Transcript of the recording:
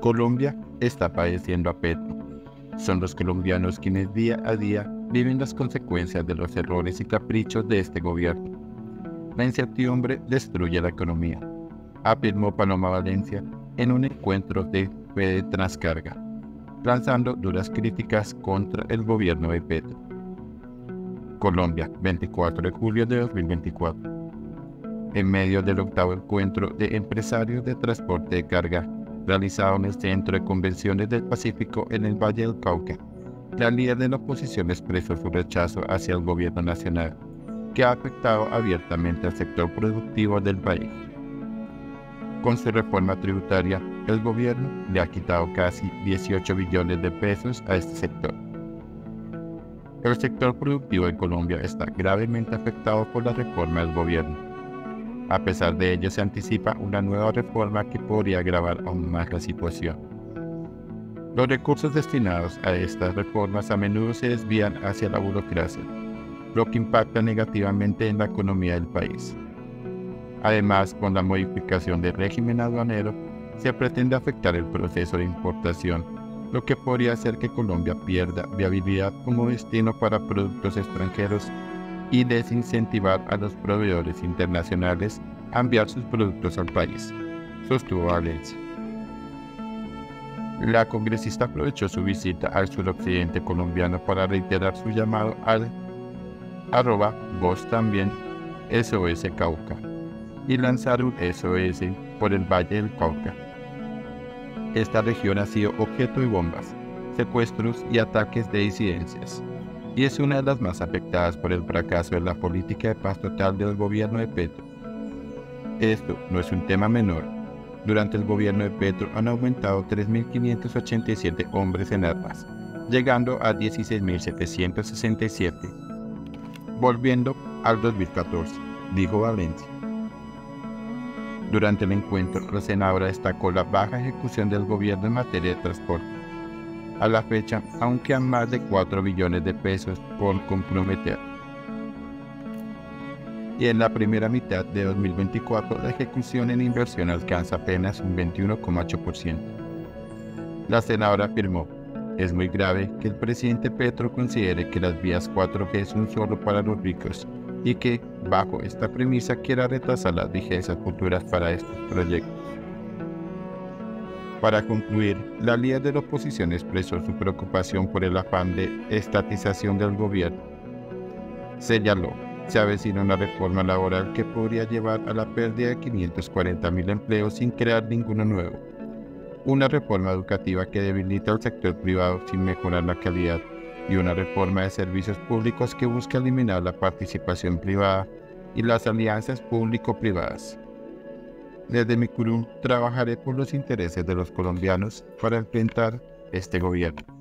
Colombia está padeciendo a Petro. Son los colombianos quienes día a día viven las consecuencias de los errores y caprichos de este gobierno. La incertidumbre destruye la economía, afirmó Paloma Valencia en un encuentro de fe transcarga, lanzando duras críticas contra el gobierno de Petro. Colombia, 24 de julio de 2024. En medio del octavo encuentro de empresarios de transporte de carga realizado en el Centro de Convenciones del Pacífico en el Valle del Cauca. La líder de la oposición expresó su rechazo hacia el gobierno nacional, que ha afectado abiertamente al sector productivo del país. Con su reforma tributaria, el gobierno le ha quitado casi 18 billones de pesos a este sector. El sector productivo de Colombia está gravemente afectado por la reforma del gobierno a pesar de ello, se anticipa una nueva reforma que podría agravar aún más la situación. Los recursos destinados a estas reformas a menudo se desvían hacia la burocracia, lo que impacta negativamente en la economía del país. Además, con la modificación del régimen aduanero, se pretende afectar el proceso de importación, lo que podría hacer que Colombia pierda viabilidad como destino para productos extranjeros y desincentivar a los proveedores internacionales a enviar sus productos al país, sostuvo Valencia. La congresista aprovechó su visita al suroccidente colombiano para reiterar su llamado al arroba voz también SOS Cauca y lanzar un SOS por el Valle del Cauca. Esta región ha sido objeto de bombas, secuestros y ataques de disidencias y es una de las más afectadas por el fracaso de la política de paz total del gobierno de Petro. Esto no es un tema menor. Durante el gobierno de Petro han aumentado 3.587 hombres en armas, llegando a 16.767, volviendo al 2014, dijo Valencia. Durante el encuentro, la senadora destacó la baja ejecución del gobierno en materia de transporte a la fecha, aunque a más de 4 billones de pesos por comprometer. Y en la primera mitad de 2024, la ejecución en inversión alcanza apenas un 21,8%. La senadora afirmó, es muy grave que el presidente Petro considere que las vías 4G son solo para los ricos y que, bajo esta premisa, quiera retrasar las vigencias futuras para estos proyectos. Para concluir, la líder de la oposición expresó su preocupación por el afán de estatización del gobierno. Señaló, se avecina una reforma laboral que podría llevar a la pérdida de 540.000 empleos sin crear ninguno nuevo. Una reforma educativa que debilita al sector privado sin mejorar la calidad y una reforma de servicios públicos que busca eliminar la participación privada y las alianzas público-privadas. Desde mi curul trabajaré por los intereses de los colombianos para enfrentar este gobierno.